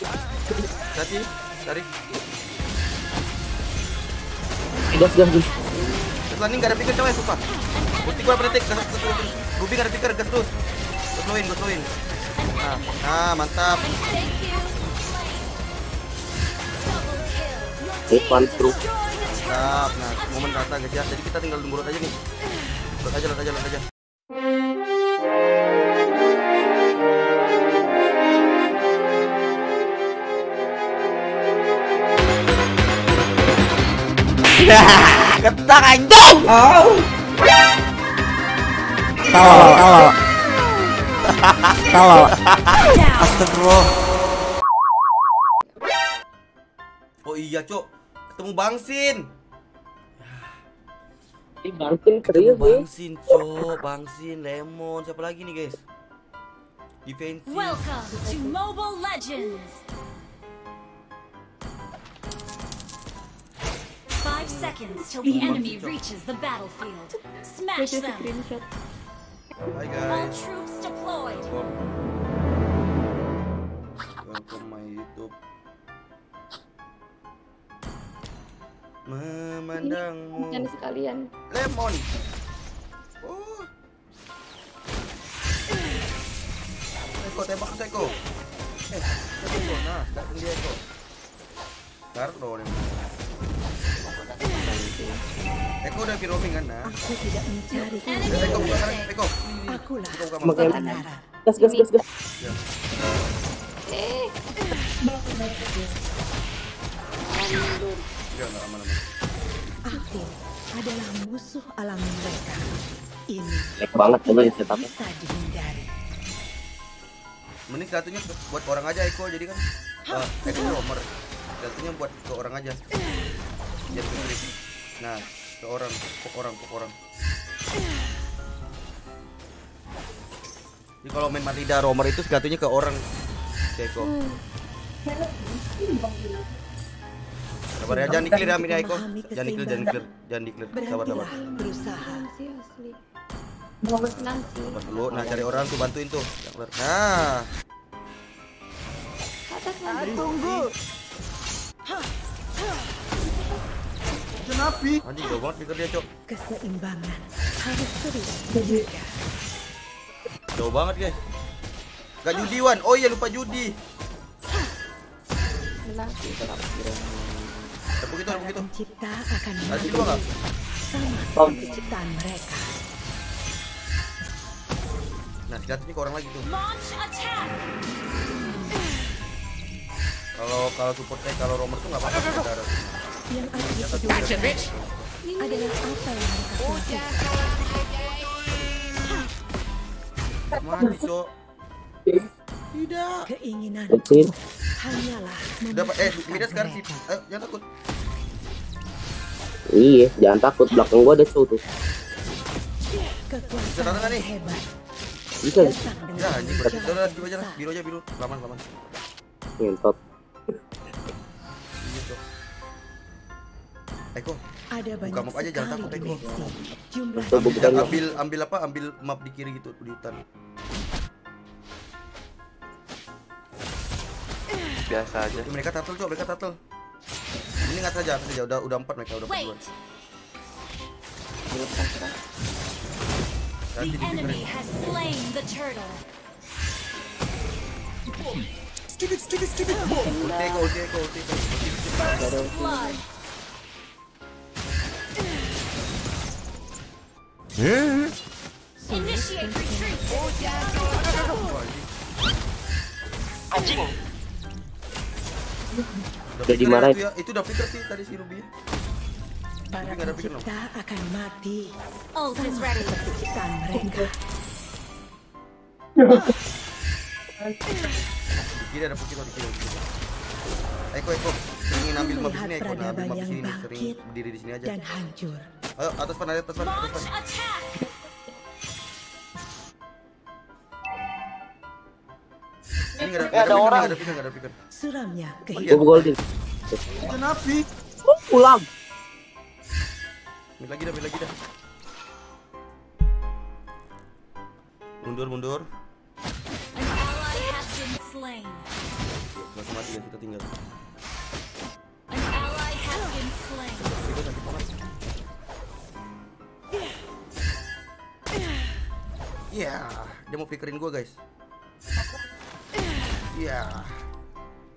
Hati, tarik. Gas gas gas. Setelah ini nggak ada pikir cewek, sumpah. Putih gua pretek, gas gas terus. Ruby nggak ada pikir, gas terus. Gue slowin, gue slowin. Nah, nah mantap. Ivan truk. Mantap. Nah, momen rata guys ya. Jadi kita tinggal tunggu aja nih. Lot aja, lot aja, lot aja. Ketak anjing. Tolol, tolol. Tolol. Astagfirullah. Oh iya, Cok. Ketemu Bang Sin. Ih, Ketemu serius nih. Bang Sin, Cok. Bang Sin, Lemon, siapa lagi nih, guys? Defensive. Welcome to Mobile Legends. Seconds till the enemy reaches the battlefield. Smash them. All troops deployed. Welcome my YouTube. Memandangmu. Jangan sekalian. Lemon. Oh. Eko tembak ke Eko. Eh, Eko. Nah, datang dia Eko. Taruh dong. Eko udah roaming kan nah. Aku tidak mencari Eh, Eko buka sekarang Eko. Eko buka mata. kebenaran. Gas gas gas gas. Ya. Ya, aman-aman. Aku adalah musuh alam mereka. Ini Baik banget bisa dihindari. Mending satunya buat orang aja Eko jadi kan. Uh, Eko romer. Satunya buat ke orang aja. Klik. Nah, ke orang, ke orang, ke orang. Jadi kalau main Marida romer itu segatunya ke orang. Ke Eko. Sabar ya, jangan di-clear Amin ya Eko. Jangan di-clear, jangan di-clear, jangan di-clear. Sabar, sabar. Berusaha. Sabar dulu. Nah, cari orang tuh bantuin tuh. Yang keluar. Nah, Atas lagi. anjing jauh banget pikir dia, Cok. Keseimbangan harus terus dijaga. Jauh banget, guys. Gak judi, Wan. Oh iya, lupa judi. Senang sih. Ada begitu, ada begitu. Pencipta akan Ada mati sama seperti ciptaan mereka. Nah, senjatanya ke orang lagi tuh. Kalau kalau support eh kalau romer tuh nggak apa-apa. Yang aku adalah apa yang mereka lakukan. Mati, Cok. Tidak. Keinginanku Kecil. hanyalah Dapat eh memisahkan Mida sekarang sih. mereka. Ayo, jangan takut. Iya, jangan takut belakang gua ada show tuh. Bisa nih? hebat Bisa Ya, anjing. cara Udah, udah, biru aja lah. besar. Biru aja, biru. Laman, laman. ngentot. Iya, Cok. Eko, Ada banyak Buka map aja, jangan takut, Eko. Jumlah ambil, ambil ambil apa? Ambil map di kiri gitu di hutan. Biasa aja. Tuh, mereka turtle, Cok. Mereka turtle. Ini nggak saja, saja udah udah empat mereka udah empat duluan. The enemy has slain the turtle. Ulti Eko, ulti Eko, ulti Eko. Ulti Eko. First blood. Initiate retreat. Udah Udah pikir dimarahin. Itu, ya, itu udah pikir sih tadi si Ruby. para Tapi nggak ada pikir, pencipta akan mati Ult is ready. ciptaan mereka. Kiri ada pikir di kiri. Eko, Eko, seringin ambil di sini, Eko. Ambil di sini, sering berdiri di sini aja. dan hancur. Ayo, atas pan, atas pan, atas pan. Ini nggak ada, ada orang. Nggak ada pikir, nggak ada. Suramnya Oh, kehidupan. pulang. Lagi dah, lagi dah. Mundur, mundur. Usah mati kita tinggal. Iya, dia mau flickerin gua guys. Iya.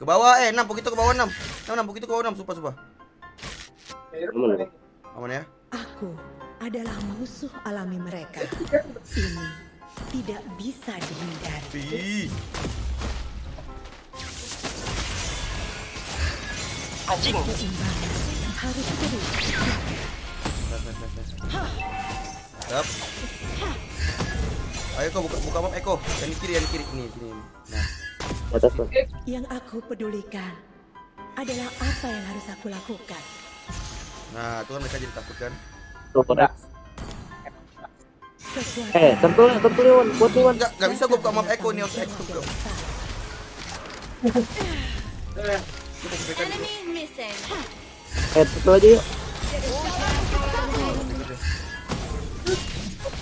Ke bawah eh, nampuk itu ke bawah 6. Nam nampuk itu ke bawah 6, sumpah sumpah. Aman ya? Aman ya? Aku adalah musuh alami mereka. Ini tidak bisa dihindari. Ih. Keseimbangan harus terus. Nice, Ayo Eko buka buka map Eko. Yang di kiri, yang di kiri ini, sini. Nah, atas. Yang aku pedulikan adalah apa yang harus aku lakukan. nah, itu kan mereka jadi takut kan? Sesuatu Eh, tentu tentu Wan. Buat Wan. Enggak, enggak bisa gua buka map Eko nih harus Eko. missing. Eh, tentu aja yuk.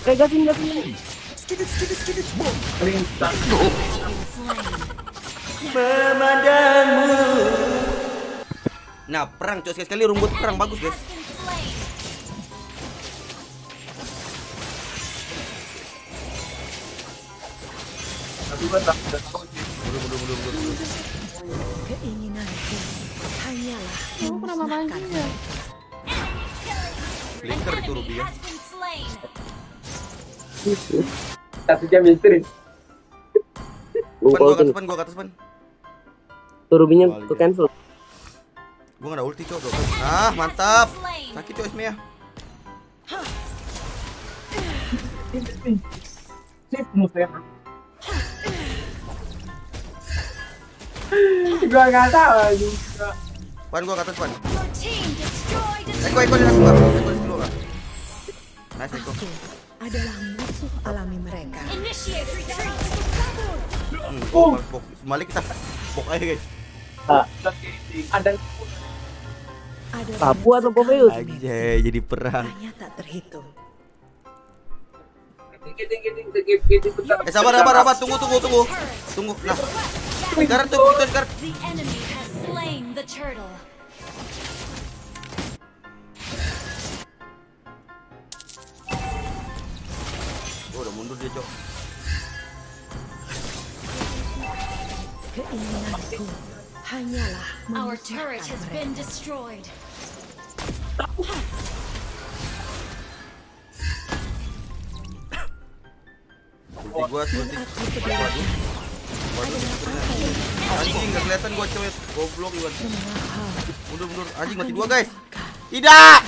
Eh, gasin, gasin. Slain. Nah, perang cok sekali-sekali rumput perang bagus, guys. Keinginanku hanyalah Kamu kenapa mancing ya? Flicker itu Ruby ya. Has been slain. Gua Pan, gua ke call atas, pan, gua ke atas, pan. Tuh rubinya ke cancel. Gua enggak ada ulti, kali. Ah, mantap. Sakit cok Ismia. Pan, gua ke atas, pan. Your team destroyed a Eko, Eko, dia langsung gak? Eko, di dulu gak? Nice, Eko. Adalah musuh alami mereka. Bok. Semalik kita. Bok aja, guys. Ada Sapu banyak atau sekali Popeus? dimensi, Anjay, jadi perang. Hanya tak terhitung. Eh, sabar, sabar, sabar. Tunggu, tunggu, tunggu. Tunggu. Nah. Sekarang tuh, itu sekarang. Oh, udah mundur dia, cok. Keinginanku hanyalah Our turret has been destroyed. Ulti gua, ulti. Anjing, gak kelihatan gua cewek. Goblok, Iwan. Mundur, mundur. Anjing, mati dua, guys. Tidak!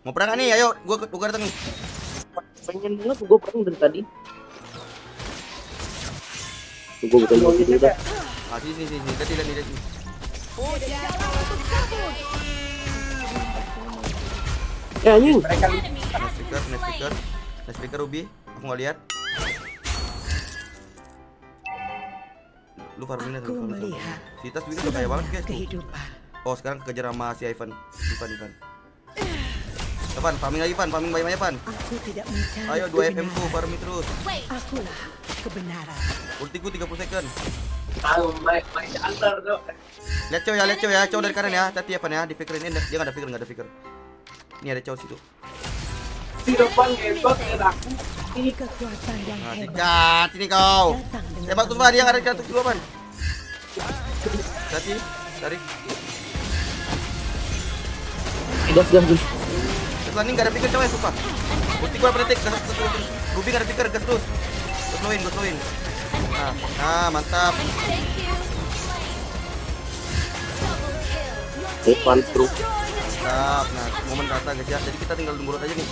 Mau perang nih? Ayo, gua gua datang nih. Pengen banget gua perang dari tadi. Tuh, Gua bukan mau tidur dah. Ah, sini, sini, sini. Lihat, lihat, lihat. Eh, anjing. Has Speaker, nice speaker. Nice speaker, Ruby. Aku nggak lihat. Lu farming Aku melihat Si Tas udah kaya banget, guys. Tuh. Oh, sekarang kejar sama si Ivan. Ivan, Ivan. Ivan, farming lagi, Pan. Farming banyak-banyak, Pan. Aku tidak mencari Ayo, 2 FM tuh, kebenaran. farming terus. Akulah kebenaran. Ultiku 30 second. Lihat cow ya, lihat cow ya, cow dari kanan ya. Hati Evan ya, di flickerin ini dia nggak ada flicker, nggak ada flicker. Ini ada cow situ. Ini kekuatan yang Nah, hebat. sikat sini kau. Tembak tuh. Dia nggak ada jatuh dulu, Pan. Hati, tarik. Gas, gas, gas. Setelah ini nggak ada flicker cow ya, sumpah. Ulti gua pretik, gas terus. Ruby nggak ada flicker, gas terus. Gue slowin, gue slowin. Nah, nah, mantap. A turtle. Mantap. Nah, momen rata guys ya. Jadi kita tinggal nunggu lot aja nih.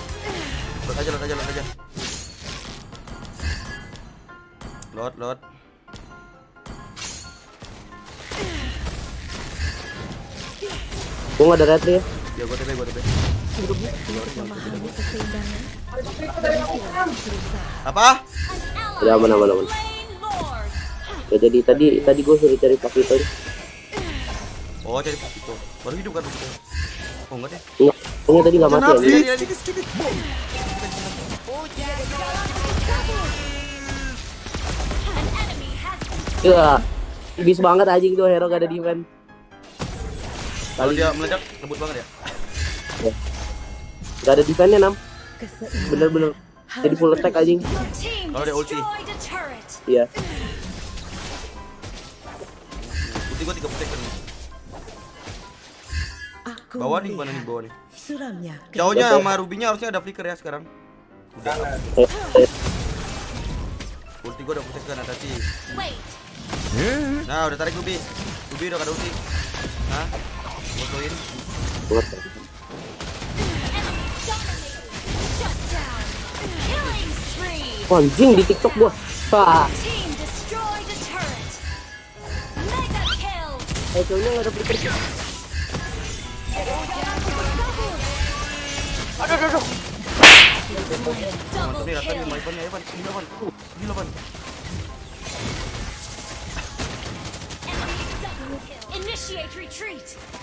Lot aja, lot aja, lot aja. Lot, lot. Gua nggak ada retri ya. Ya TP, TP. Berhentilah berusaha. Apa? Udah aman, aman, aman. Ya jadi tadi tadi gua suruh cari pakai itu. Oh, cari itu. Baru hidup kan. Oh, enggak deh. Enggak. Tadi nggak mati ya. been Ya. Tipis banget anjing tuh hero gak ada defense. Kalau dia meledak ngebut banget ya. gak ada defense-nya nam. Bener-bener jadi full attack anjing. Kalau dia ulti. Iya. Ulti gua 3 second. Aku Bawah nih, mana nih bawah nih? Suramnya Jauhnya sama Rubinya harusnya ada flicker ya sekarang. Udah. Ulti gua udah full second hati. Wait. Nah, udah tarik Ruby. Ruby udah kada ulti. Hah? Wah, anjing di TikTok gua. Wah, Team destroyed a turret. Mega kill. eh soalnya gak ada flicker. Double Nih, rata nih, kill. Ivan ya, Ivan. Gila, Van. Uh,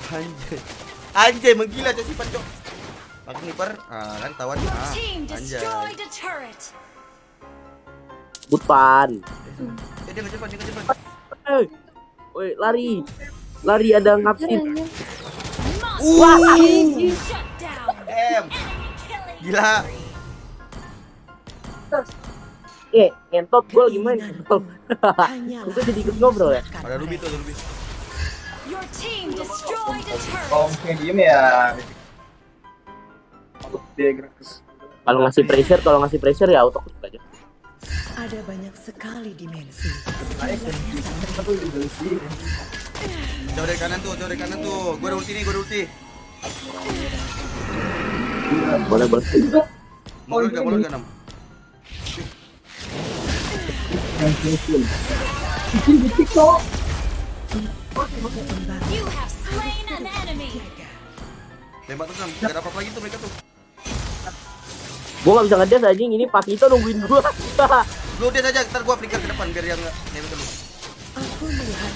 Anjay. Anjay, menggila cok sifat cok. Langsung sniper. Ah, kan tawan. Ah, anjay. Butan. Eh, dia dia. Eh, woi lari. Lari ada. Enemy killing. Gila. Eh, ngentot gua lagi main. hanyalah Itu jadi ikut ngobrol ya. Ada Ruby tuh, ada Ruby. Kalau kayak ya Kalau ngasih pressure, kalau ngasih pressure ya auto click aja. Ada banyak sekali dimensi. Jauh dari kanan tuh, jauh dari kanan tuh. Gua ada ulti nih, gua ada ulti. Boleh boleh. Mau enggak, mau enggak, Nam? You have slain an enemy. Tembak terus, Nam. Enggak ada apa-apa lagi tuh mereka tuh. Gua gak bisa ngedes anjing ini Pak Tito nungguin gua. Lu dia saja, ntar gua flicker ke depan biar yang lu. Aku melihat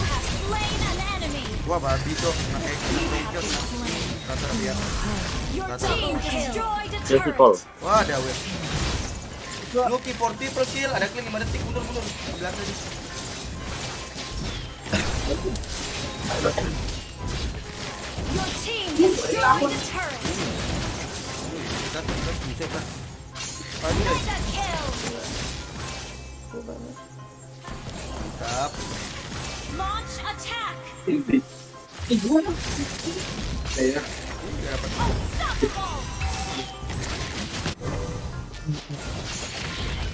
have slain an enemy. Wah, babi kena hack, kena rata dia. Your team destroyed a Jesse Cole. turret. Wah, ada web. Lucky 40 per kill, ada kill 5 detik, mundur mundur. Bilang tadi. Your team destroyed a turret. Kita kita bisa kan. Aduh, guys. Mega kill. Mantap. Launch attack. saya Nggak dapat. Unstoppable.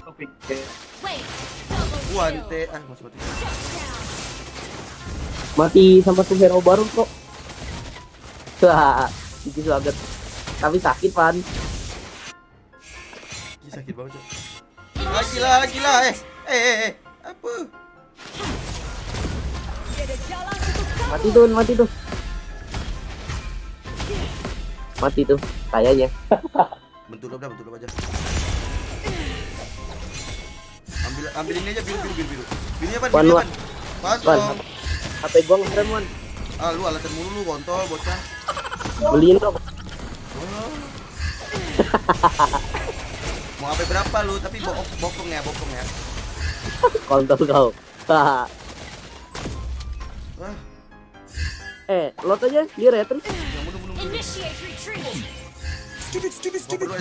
Topik kayak Wait. Double Gua kill. ante, ah masih mati. Mati sama tuh hero baru kok. Wah, itu banget. Tapi sakit pan. Ih, sakit banget, Cok. Ah, gila, gila, eh. Eh, eh, eh. Apa? Mati tuh, mati tuh. Mati tuh, kayaknya. Bentuk dah, bentuk aja. Ambil ambil ini aja biru biru biru biru. Birunya pan, Wan, birunya Wan. pan. Pas dong. HP gua ngerem Wan. Ah, lu alasan mulu lu kontol bocah. Beliin dong. Mau HP berapa lu? Tapi bo bokong ya, bokong ya. Kontol kau. Wah, eh, lot aja dia. Initiate retreat. Nih, gua perlu.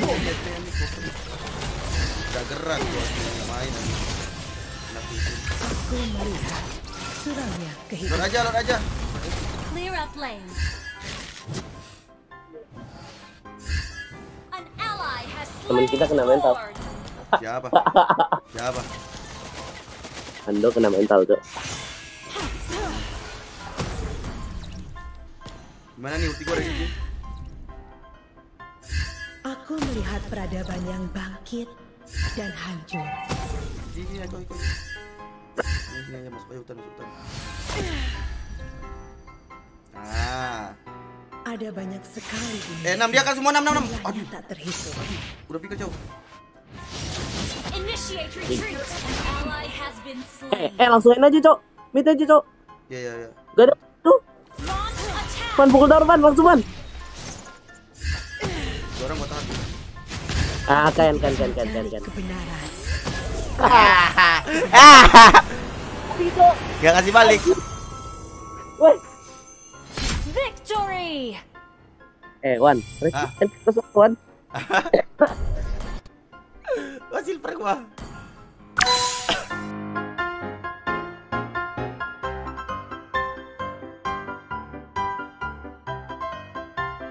Udah gerak gua main. Aku melihat Lord kehidupan. aja, lord aja. Clear up lane. An ally has Temen kita kena mental. Siapa? Siapa? Ando kena mental tuh. Gimana nih ulti gua ada gini? Aku melihat peradaban yang bangkit dan hancur. Sini ikut. Sini sini aja masuk aja hutan masuk hutan. Nah, Ada banyak sekali dimensi. eh enam dia kan semua enam enam enam. Aduh, tak terhitung. udah pikir jauh. Eh, eh langsungin aja, Cok. Mid aja, Cok. Ya ya ya. Gak ada tuh. Pan pukul Pan, langsung, Pan. Gua orang gua tahan. Ah, kan, kan, kan, kan, kan, kan. kebenaran. Gak kasih balik. Woi, Victory! eh, Wan, Ah. kan terus Wan. Oh silver gua.